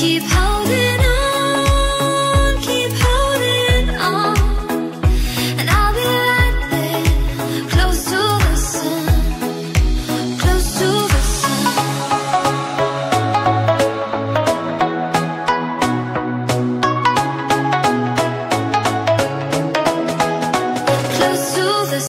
keep